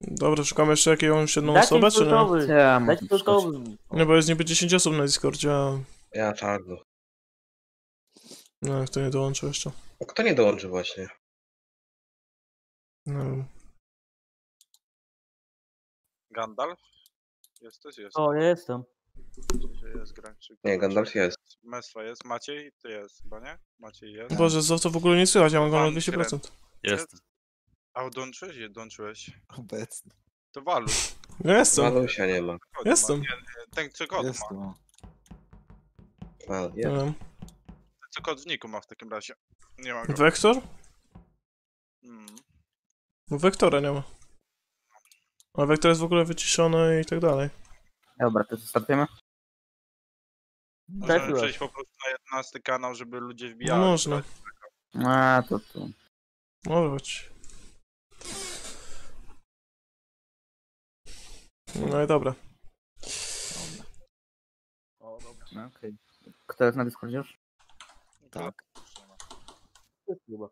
Dobra, szukamy jeszcze jakąś jedną Dajcie osobę, czy nie? gotowy. Ja, Dajcie mogę gotowy. Nie, bo jest niby 10 osób na Discordzie, a Ja czarno. no, kto nie dołączył jeszcze. A kto nie dołączy właśnie? Nie wiem. Gandalf? Jesteś? Jest. O, ja jestem. Gdzie jest Grańczyk? Nie, Gandalf jest. Meswa jest. Maciej? Ty jest chyba, nie? Maciej jest. Boże, z to w ogóle nie słychać, ja mam go na Pan 200%. Jest. A dołączyłeś? Nie, dołączyłeś. Obecny. To Walu. Ja jestem, Walusia nie ma. Kod ma. Jestem. Nie, nie, Ten co kod Jest ma. tu. Nie nie. wiem. Ten co kod w niku ma w takim razie. Nie ma go. Wektor? Mm. No Wektora nie ma. A Wektor jest w ogóle wyciszony i tak dalej. Dobra, to startujemy? Możemy byłeś. przejść po prostu na 11 kanał, żeby ludzie No wbijali. można. A, to tu. Może być. No i dobra. O, dobra. No, Okej. Kto jest na Discordzie już? Tak. Chyba.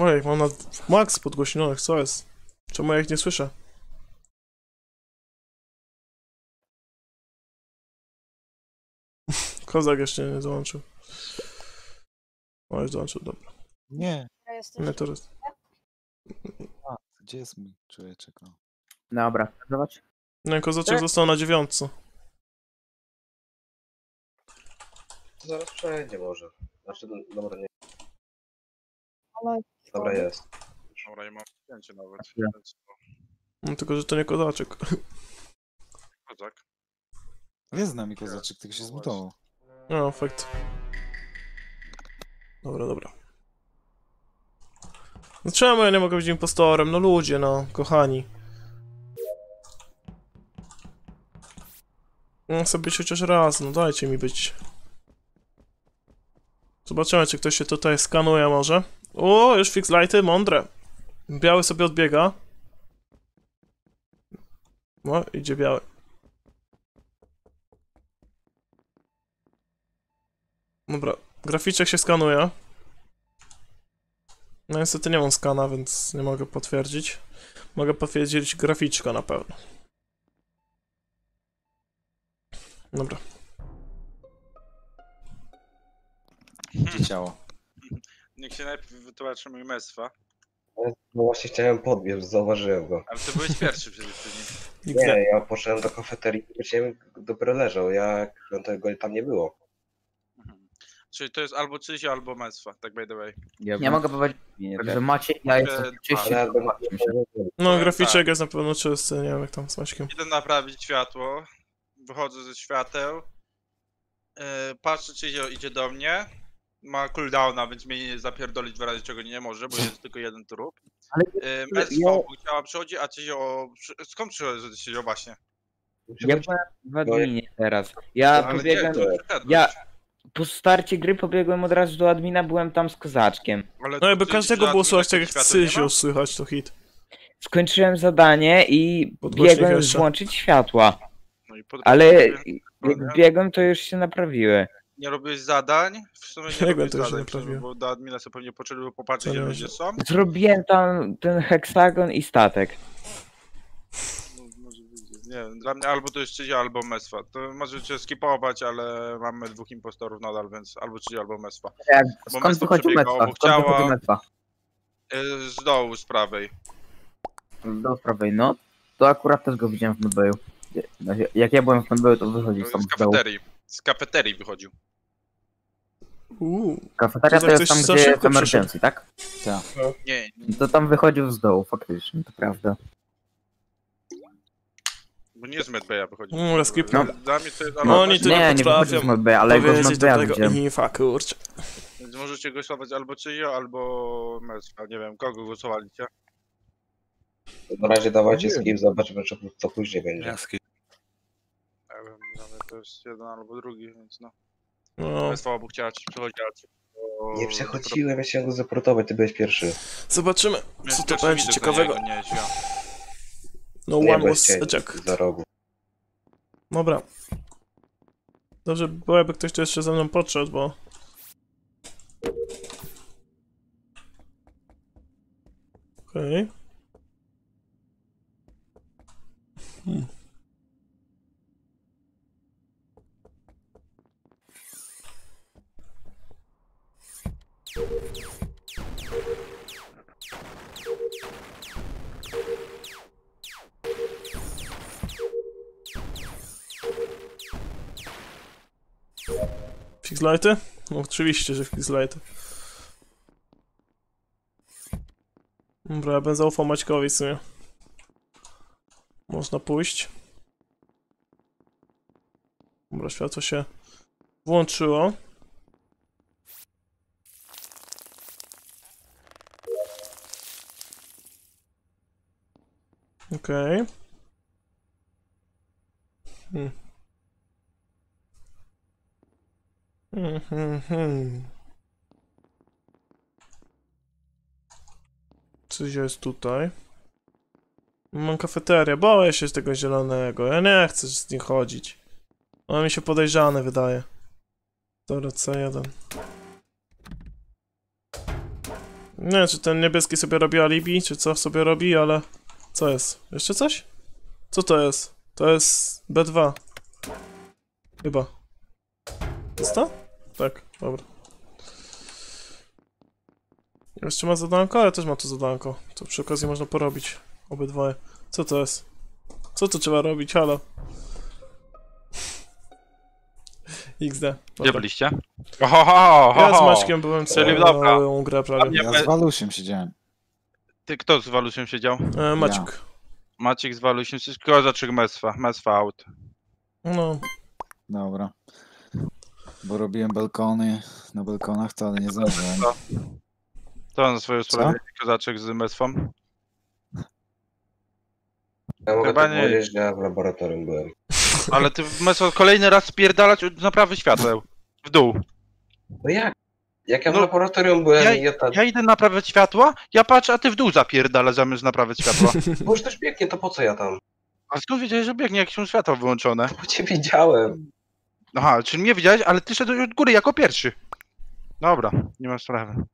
Ojej, mam na max podgłośnionych, co jest? Czemu ja ich nie słyszę? Kozak jeszcze nie dołączył. O, już dołączył, dobra. Nie. Nie, to jest. Gdzie jest mój człowieczek? No. Dobra, startować? Nie, kozaczek został na dziewiątce. To zaraz przejdzie może. Znaczy, no, dobra, nie. Dobra, jest. Dobra, ja mam zdjęcie nawet. Ja. No, tylko, że to nie kozaczek. Kozak. Jest z nami kozaczek, tylko się zmutował. No, fakt. Dobra, dobra. No czemu ja nie mogę być impostorem? No ludzie, no, kochani. Chcę być chociaż raz, no dajcie mi być. Zobaczymy, czy ktoś się tutaj skanuje może. O, już fix lighty, mądre. Biały sobie odbiega. No, idzie biały. Dobra, graficzek się skanuje. No niestety nie mam skana, więc nie mogę potwierdzić. Mogę potwierdzić graficzka na pewno. Dobra. Gdzie ciało? Niech się najpierw wytłumaczy mój Meswa. No właśnie chciałem podbiec, zauważyłem go. Ale ty byłeś pierwszy przecież później. Nie, ja poszedłem do kafeterii i wróciłem, dopiero leżał. Ja, jak tego tam nie było. Mhm. Czyli to jest albo Czyzio, albo Meswa, tak by the way. Nie mogę powiedzieć, także macie, ja jestem. No, Tak. graficzek jest na pewno czysty, nie wiem jak tam z Maćkiem. Idę naprawić światło. Wychodzę ze świateł. Yy, patrzę, Czyzio idzie do mnie. Ma cooldowna, więc mnie nie zapierdolić w razie czego nie może, bo jest tylko jeden trup. Ale Yy, Meswa ja- obok ciała przychodzi, a Czyzio... przy- Skąd przychodzi Czyzio właśnie? Ja byłem w adminie teraz. Ja Ale pobiegłem, nie, ja po starcie gry pobiegłem od razu do admina, byłem tam z kozaczkiem. Ale No jakby każdego było słychać tak jak? Cyzio słychać, to hit. Skończyłem zadanie i Podgłośnik biegłem jeszcze. włączyć światła, No i ale jak biegłem to już się naprawiły. Nie robiłeś zadań? W sumie nie Jak robiłeś zadań, bo do admina sobie pewnie potrzebowali popatrzeć, gdzie nie ludzie są. Zrobiłem tam ten heksagon i statek. No, może widzieć. Nie wiem, dla mnie albo to jest Czyzio, albo Meswa. To możecie skipować, ale mamy dwóch impostorów nadal, więc albo Czyzio, albo Meswa. Jak, Bo skąd Meswa wychodził obok Skąd ciała. wychodził metwa? Yy, Z dołu, z prawej. Do prawej, no. To akurat też go widziałem w medbayu. Jak ja byłem w medbayu, to wychodził tam Z kafeterii. Z kafeterii wychodził. Uuu. Kafeteria To to jest tam, gdzie jest emergency, tak? Tak. Nie, To tam wychodził z dołu, faktycznie, to prawda. bo nie z Medbaya wychodził. Mm, skip. Dla- Dla mnie to jest... No, oni to Nie, nie nie wychodził potrafią z medbaya, ale go z tego widziałem. infa, kurczę. Więc możecie głosować albo Czyzio, albo Meswa. Nie wiem, kogo głosowaliście. Na razie dawajcie skip, zobaczymy co, co później będzie. Nie dla mnie to jest jeden albo drugi, więc no. No, Meswa obok chciała ci do- Nie przechodziłem, ja chciałem go zaportować, ty byłeś pierwszy. zobaczymy, co to będzie ciekawego. Nie, źle. No Nie, one was za rogu. Dobra. Dobrze by było, jakby ktoś tu jeszcze ze mną podszedł, bo... Okej. Hmm. Fixlighty? No oczywiście, że fixlighty. Dobra, ja bym zaufał Maćkowi w sumie. Można pójść. Dobra, światło się włączyło. Okej. Hmm. Hmm, hmm, hmm. Coś jest tutaj. Mam kafeterię, boję się tego zielonego. Ja nie chcę z nim chodzić. On mi się podejrzany wydaje. Dobra, C1. Nie wiem, czy ten niebieski sobie robi alibi, czy co sobie robi, ale... Co jest? Jeszcze coś? Co to jest? To jest B2. Chyba. Jest to? Tak, dobra. Jeszcze ma zadanko, ale też ma to zadanko. To przy okazji można porobić. Obydwoje. Co to jest? Co to trzeba robić? Halo. XD. Gdzie byliście? Oho, Ja z Maćkiem byłem Czyli całą dobra. grę A prawie. Ja z Walusiem siedziałem. Ty kto z Walusiem siedział? E, Maciek. Maciek z Walusiem, czy Kozaczyk Meswa? Meswa out. No. Dobra. Bo robiłem balkony na balkonach, to ale nie zdążyłem. To on swoje usprawiedliwienie Kozaczek z Meswą? Ja mogę Chyba tak nie. powiedzieć, że ja w laboratorium byłem. Ale ty w Meswa kolejny raz spierdalać od naprawy świateł. W dół. No jak? Jak ja w No, laboratorium byłem ja- i ja tam... Ja idę naprawiać światła, ja patrzę, a ty w dół zapierdala zamiast naprawiać światła. Bo już też biegnie, to po co ja tam? A skąd wiedziałeś, że biegnie, jak są światła wyłączone? Bo cię widziałem. Aha, czyli mnie widziałeś, ale ty szedłeś od góry jako pierwszy. Dobra, nie ma sprawy.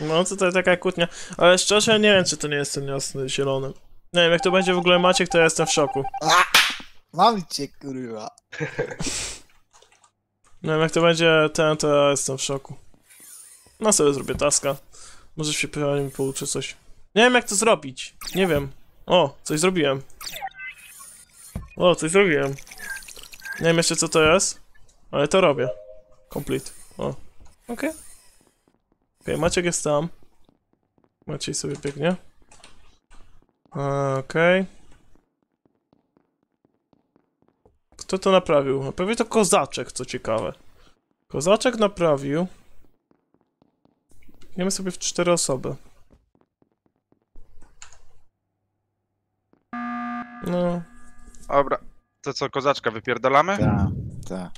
No tutaj taka kłótnia. Ale szczerze nie wiem, czy to nie jest ten jasny zielony. Nie wiem, jak to będzie w ogóle Maciek, to ja jestem w szoku. Mam cię, kurwa. Nie wiem, jak to będzie ten, to ja jestem w szoku. No sobie zrobię taska. Może się pewnie mi pouczy coś. Nie wiem, jak to zrobić. Nie wiem. O, coś zrobiłem. O, coś zrobiłem. Nie wiem jeszcze, co to jest. Ale to robię. Complete. O. Okej. Okej, Maciek jest tam. Maciej sobie biegnie. Okej. Kto to naprawił? No Pewnie to kozaczek, co ciekawe. Kozaczek naprawił. Biegniemy sobie w cztery osoby. No, Dobra, to co, kozaczka wypierdalamy? Tak, tak.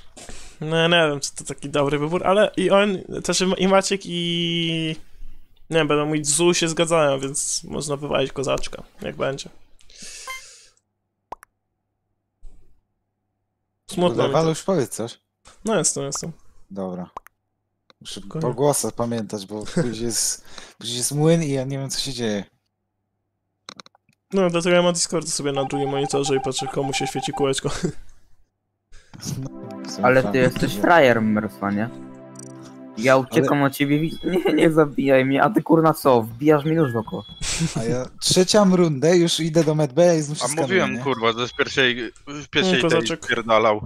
no nie wiem, czy to taki dobry wybór, ale i on, też i Maciek i... Nie wiem, będą mówić Zu się zgadzają, więc można wywalić kozaczka, jak będzie. Smutno Kurde, mi. Waluś, powiedz coś. No jestem, jestem. Dobra. Muszę po głosach pamiętać, bo później jest, później jest młyn i ja nie wiem, co się dzieje. No, dlatego ja mam Discorda sobie na drugim monitorze i patrzę, komu się świeci kółeczko. Ale ty jesteś frajerem, Merswanie. Ja uciekam od ciebie, wi- nie, nie zabijaj mnie, a ty kurna co, wbijasz mi nóż w oko. A ja trzecią rundę już idę do medbaya i znów A mówiłem, nie? kurwa, że z pierwszej, w pierwszej Mm, tej kozaczek. spierdalał.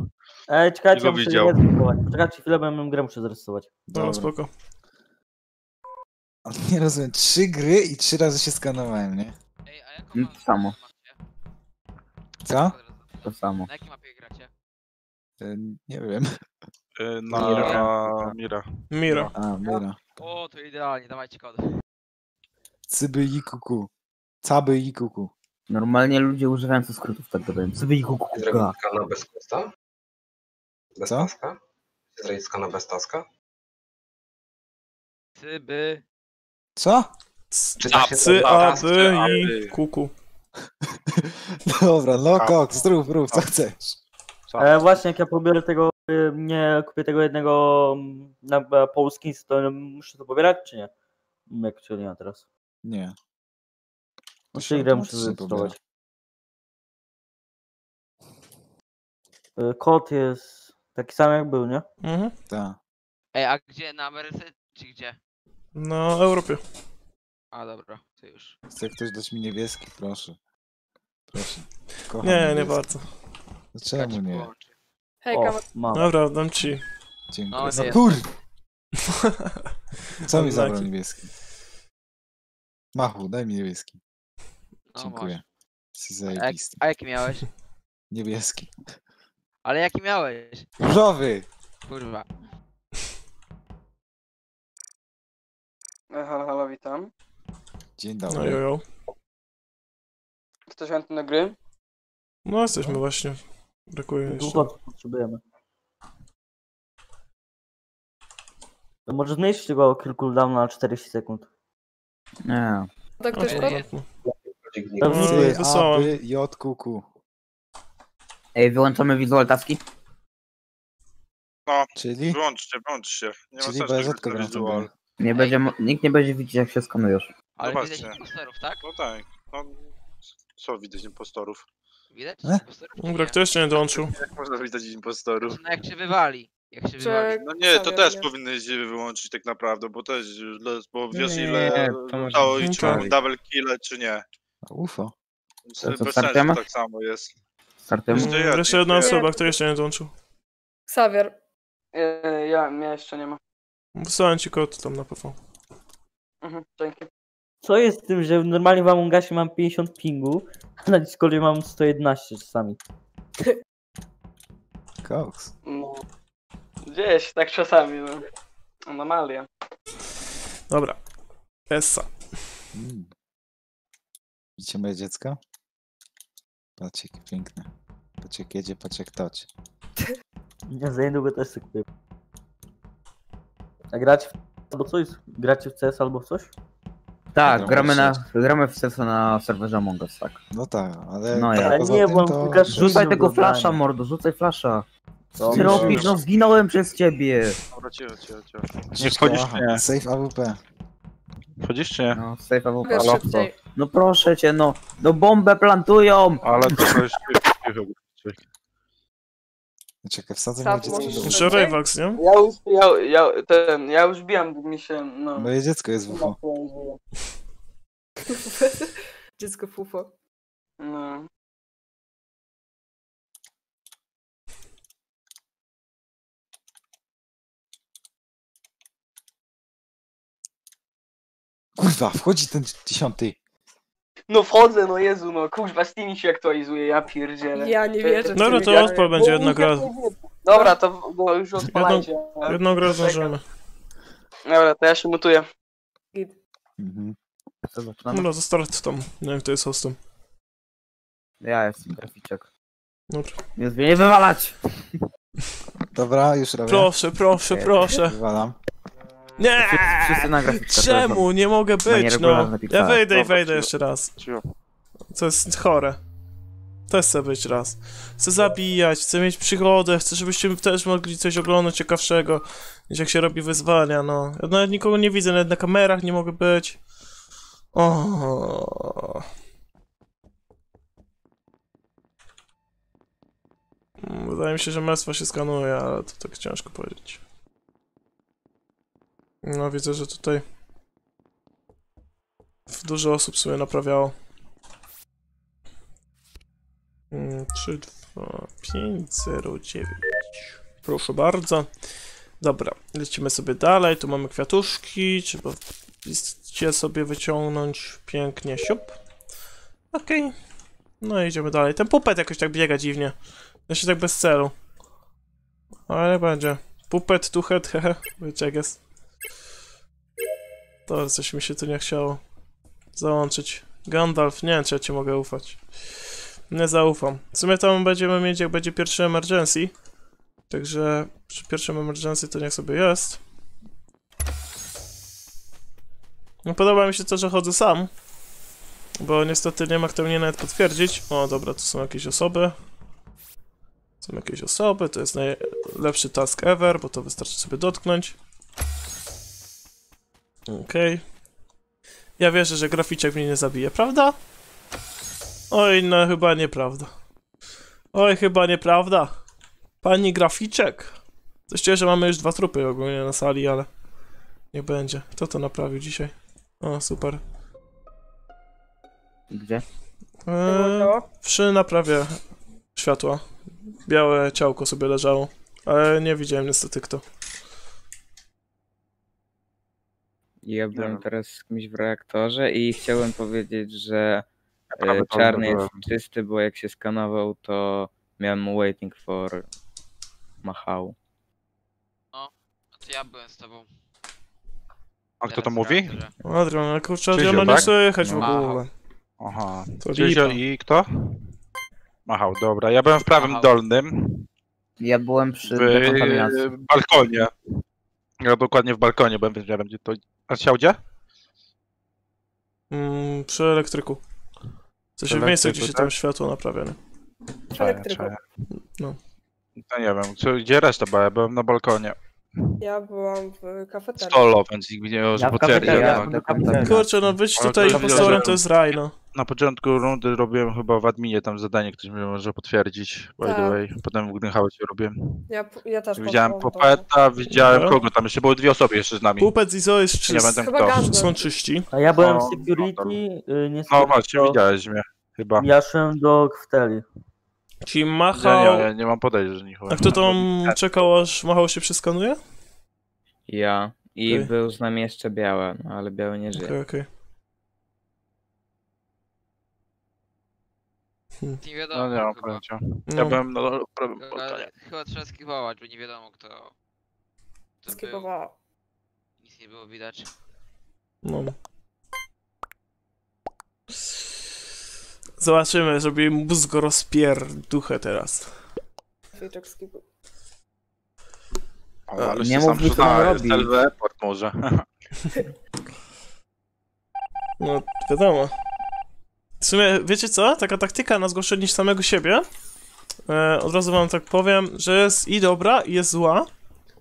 Ej, czekajcie, muszę widział. nie zbudować. Poczekajcie chwilę, bo ja mam grę muszę zarysować. No, Dobra. spoko. Ale Nie rozumiem, trzy gry i trzy razy się skanowałem, nie? No, to samo. macie? Co? To samo. Na jakiej mapie gracie? E, Nie wiem. Y, Na Mira. Mira. Miro. A, Mira. O, to idealnie, dawajcie kod. Cyby i kuku. Caby i kuku. Normalnie ludzie używają tych skrótów tak gadają. Co wy kukuka? Zrobić skana bez kosta? Bez Co? taska? Zrobić skana bez taska? Cyby. Co? Czyta się a, i kuku. Dobra, no koks, rób, rób, co chcesz. E, właśnie, jak ja pobiorę tego, y, nie kupię tego jednego mm, na polskim, to muszę to pobierać, czy nie? Mm, jak się nie ma teraz. Nie. Muszę ile muszę zainstalować. E, kod jest taki sam jak był, nie? Mhm. Tak. Ej, a gdzie? Na Ameryce czy gdzie? Na Europie. A dobra, to już. Chce ktoś dać mi niebieski? Proszę. Proszę. Kocham Nie, nie niebieski. bardzo. No Czemu nie? Hejka, O, mam. Dobra, dam ci. Dziękuję. No, za nie. kur... Co mi Unlucky. zabrał niebieski? Machu, daj mi niebieski. No, Dziękuję. Jesteś A, jak, zajebisty. a jaki miałeś? Niebieski. Ale jaki miałeś? Różowy! Kurwa. E, Halo, halo, witam. Dzień No dobry. jojo. Ktoś chętny do gry? No jesteśmy właśnie. Brakuje jeszcze. Długo potrzebujemy. To może zmniejszyć tego kill cooldown na 40 sekund. Nie. Tak ktoś Okej, kod? jest. To No, wniku jest. wysłałem. Aby J, Q, Q. Ej, wyłączamy wizual taski? Czyli? Wyłączcie, wyłączcie. Nie ma Czyli sensu, BZ żeby to wizual. Nie będzie, mo- nikt nie będzie widzieć jak się skanujesz. Ale Zobaczcie. widać impostorów, tak? No tak. No, co widać impostorów? Widać E? impostorów? czy Dobra, nie? kto jeszcze nie dołączył? Jak można widać impostorów? No jak się wywali. Jak się Czy- wywali. No nie, to też nie? powinny się wyłączyć tak naprawdę, bo też bo wiesz Nie, ile to może zostało być i czy mamy double kill, czy nie. UFO. To co, bez startujemy? sensu tak samo jest. Startujemy? Jeszcze Mm, Jeszcze jedna osoba, kto jeszcze nie dołączył. Xavier. E, ja, mnie jeszcze nie ma. Wysłałem ci kod tam na PV. Mhm, dzięki. Co jest z tym, że normalnie w Among Usie mam 50 pingu, a na Discordzie mam 111 czasami. Cox. No. Gdzieś, tak czasami, no. Anomalia. Dobra. Essa. Mm. Widzicie moje dziecko? Patrz jakie piękne. Patrz jak jedzie, patrz jak toczy. Ja za niedługo też sobie kupię. A grać w... albo coś? Gracie w CS albo w coś? Tak, Dobra, gramy, na, gramy w sensu na serwerze Among Us, tak. No tak, ale, No tak ja. Ale nie, bo mam to... Rzucaj tego flasza, mordo, rzucaj flasza. To Ty robisz, no zginąłem przez ciebie. Dobra, cicho, cicho, cicho. Nie wchodzisz, nie? Safe AWP. Wchodzisz czy nie? No, safe AWP. Szybciej. No proszę cię, no. No bombę plantują! Ale to też cicho. Czekaj, wsadzę Sam moje dziecko możesz- do Rayvax, nie? Ja już, ja, ja, ten, ja już biłem, mi się, no. Moje dziecko jest w UFO. Dziecko fufo. No. Kurwa, wchodzi ten dziesiąty. No wchodzę, no Jezu, no kurwa, Steam się aktualizuje, ja pierdzielę. Ja nie wierzę w Dobra, to odpal będzie jedna gra. Dobra, to no, już odpalajcie. Jedną grę zdążymy. Dobra, to ja się mutuję. Mhm. Co zaczynamy? Dobra, to start tam. Nie wiem, kto jest hostem. Ja jestem graficzek. Dobra. Nie, nie wywalać! Dobra, już robię. Proszę, proszę, proszę. Wywalam. Nie! Wszyscy, na graficzkę. Czemu? Nie mogę być, no. Ja wejdę i wejdę jeszcze raz. To jest chore. Też chcę być raz. Chcę zabijać, chcę mieć przygodę, chcę, żebyście też mogli coś oglądać ciekawszego, niż jak się robi wyzwania, no. Ja nawet nikogo nie widzę, nawet na kamerach nie mogę być. O. Wydaje mi się, że mestwo się skanuje, ale to tak ciężko powiedzieć. No, widzę, że tutaj dużo osób sobie naprawiało. Mm, 3, 2, 5, 0, 9. Proszę bardzo. Dobra, lecimy sobie dalej. Tu mamy kwiatuszki. Trzeba liście sobie wyciągnąć. Pięknie, siup. Okej. No i idziemy dalej. Ten pupet jakoś tak biega dziwnie. Ja się tak bez celu. Ale będzie. Pupet, tuchet, hehe. Wiecie jak jest. To coś mi się tu nie chciało załączyć. Gandalf, nie wiem czy ja ci mogę ufać. Nie zaufam. W sumie tam będziemy mieć, jak będzie pierwszy emergency. Także przy pierwszym emergency to niech sobie jest. No podoba mi się to, że chodzę sam. Bo niestety nie ma kto mnie nawet potwierdzić. O, dobra, tu są jakieś osoby. Są jakieś osoby, to jest najlepszy task ever, bo to wystarczy sobie dotknąć. Okej. Ja wierzę, że graficzek mnie nie zabije, prawda? Oj, no chyba nieprawda. Oj, chyba nieprawda. Pani graficzek. Coś czuję, że mamy już dwa trupy ogólnie na sali, ale niech będzie. Kto to naprawił dzisiaj? O, super. Gdzie? Eee, przy naprawie światła. Białe ciałko sobie leżało. Ale nie widziałem niestety kto. Ja byłem teraz z kimś w reaktorze i chciałem powiedzieć, że prawie e, czarny jest czysty, bo jak się skanował, to miałem waiting for Machał. No to ja byłem z tobą. A kto Teraz to w mówi? reaktorze. Adrian, ale kurczę, Czyzio, Adriana nie tak? słychać w No. ogóle. Aha. To Czyzio lipa. i kto? Machał, dobra. Ja byłem w prawym Machał. dolnym, Ja byłem przy w dekontaminacji. balkonie. Ja dokładnie w balkonie byłem, wiem gdzie to... A chciał gdzie? Mm, przy elektryku. W sensie w miejscu, gdzie się tam tak? światło naprawia, nie? W elektryku. No. To nie wiem, co, gdzie reszta była? Ja byłem na balkonie. Ja byłam w kafeterii. Stolo, więc nikt nie może Ja w potwierdzić. kafeterii, Ja kafeterii. Kurczę, no być Ale tutaj impostorem widzę, to jest raj, no. Na początku rundy robiłem chyba w adminie tam zadanie, ktoś mi może potwierdzić. By the Tak. way. Potem w Greenhouse robiłem. Ja, ja też Widziałem Popeta, widziałem Dobra. kogo tam, jeszcze były dwie osoby jeszcze z nami. Pupet i Zo jest Nie czyst. będę Chyba kto. gazem. Są czyści. A ja byłem No, w security, y, niestety. No właśnie, to widziałeś mnie chyba. Ja szedłem do kafeterii. Czyli Ja Machał... nie, ja nie mam podejrzeń. A kto tam czekał, aż Machał się przeskanuje? Ja. I Okej. był z nami jeszcze białe, no ale biały nie żyje. Okej, okej. Nie wiadomo No nie mam chyba. pojęcia. Ja No, byłem na prawym Chyba, balkonie. chyba trzeba skipować, bo nie wiadomo kto. kto był. Skipowała. Nic nie było widać. no. Zobaczymy, zrobimy mózg rozpierduchę teraz. Ficzek skipu. O, ale Nie się mów mi, co mam przyznaję, robić. Selwy Airport może. No, wiadomo. W sumie, wiecie co? Taka taktyka na zgłoszenie samego siebie, e, od razu wam tak powiem, że jest i dobra, i jest zła.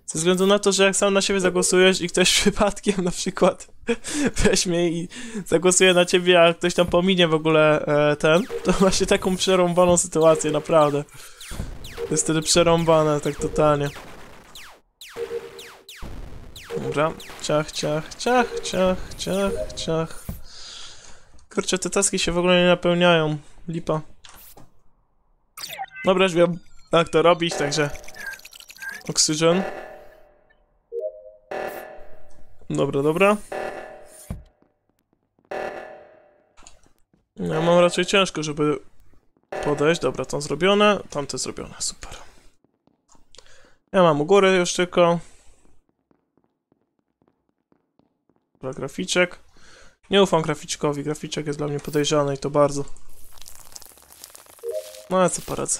Ze względu na to, że jak sam na siebie zagłosujesz i ktoś przypadkiem na przykład weźmie i zagłosuje na ciebie, a ktoś tam pominie w ogóle e, ten, to masz się taką przerąbaną sytuację, naprawdę. To jest wtedy przerąbane, tak totalnie. Dobra, ciach, ciach, ciach, ciach, ciach, ciach. Kurczę, te taski się w ogóle nie napełniają. Lipa. Dobra, już wiem jak to robić, także... Oksygen. Dobra, dobra. Ja mam raczej ciężko, żeby podejść. Dobra, to zrobione, tamte zrobione, super. Ja mam u góry już tylko. Dobra, graficzek. Nie ufam graficzkowi, graficzek jest dla mnie podejrzany i to bardzo. No ale co poradzę.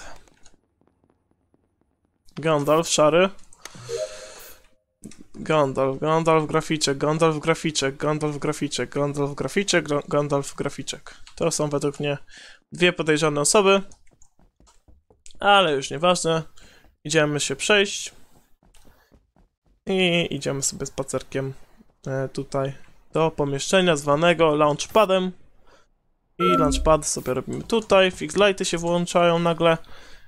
Gandalf, szary. Gandalf, Gandalf, graficzek, Gandalf, graficzek, Gandalf, graficzek, Gandalf, graficzek, Gra- Gandalf, graficzek. To są według mnie dwie podejrzane osoby. Ale już nieważne. Idziemy się przejść. I idziemy sobie spacerkiem e, tutaj do pomieszczenia zwanego launchpadem. I launchpad sobie robimy tutaj. Fix lighty się włączają nagle.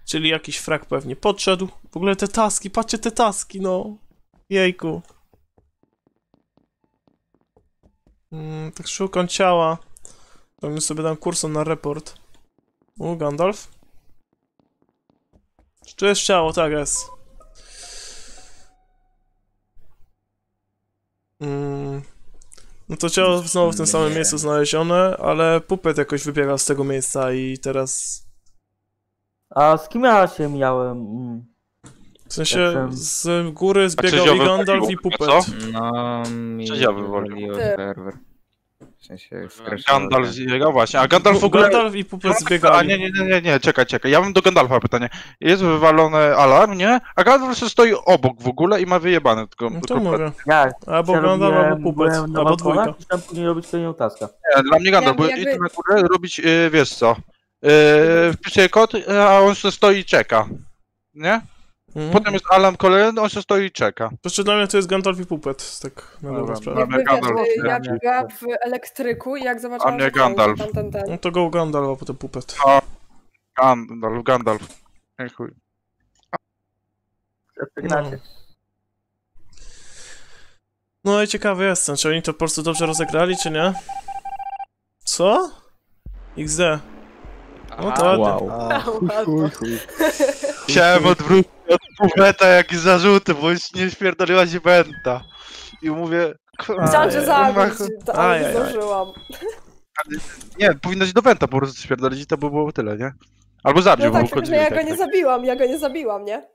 Czyli jakiś frag pewnie podszedł. W ogóle te taski, patrzcie te taski, no. Jejku. Mm, tak szukam ciała. Pewnie sobie dam kursor na report. U, Gandalf. Czy jest ciało? Tak jest. Mm. No to ciało znowu w tym samym miejscu znalezione, ale pupet jakoś wybiegał z tego miejsca i teraz... A z kim ja się miałem? Mm. W sensie z góry zbiegał i Gandalf i Pupet. co? No, mi Czy ja wywolił? W sensie skraszowało Gandalf właśnie, a Gandalf w ogóle... Gandalf i Pupet A zbiegali. nie, nie, nie, nie, nie, czekaj, czekaj. Ja mam do Gandalfa pytanie. Jest wywalony alarm, nie? A Gandalf się stoi obok w ogóle i ma wyjebane tylko. No to mówię. Ja Albo Gandalf, albo na Albo dwójka. i Chciałem później robić kolejną taskę. Nie, dla mnie Gandalf, bo jakby- na górę robić, yy, wiesz co, yy, wpisuję kod, a on się stoi i czeka. Nie? Mhm. Potem jest alarm kolejny, on się stoi i czeka. Znaczy dla mnie to jest Gandalf i Pupet, tak na dobrą sprawę. Jakby Gandalf, nie? ja w elektryku i jak zobaczyłam, mnie że Gandalf. Tam, ten, ten. No to go Gandalf, a potem Pupet. Gandalf, Gandalf. Ej chuj. przegracie. No i ciekawy jestem, czy oni to po prostu dobrze rozegrali, czy nie? Co? XD. No to ładnie. Wow. A. Chciałem odwrócić od półmeta jak zarzuty, bo już nie śpierdoliłaś Benta. I mówię... Chciałam cię zabić, to- ale nie zdążyłam. Nie, powinno się do Benta po prostu śpierdolić i to by było tyle, nie? Albo zabił, No bo tak, był tylko że ja tak, go nie tak. zabiłam, ja go nie zabiłam, nie?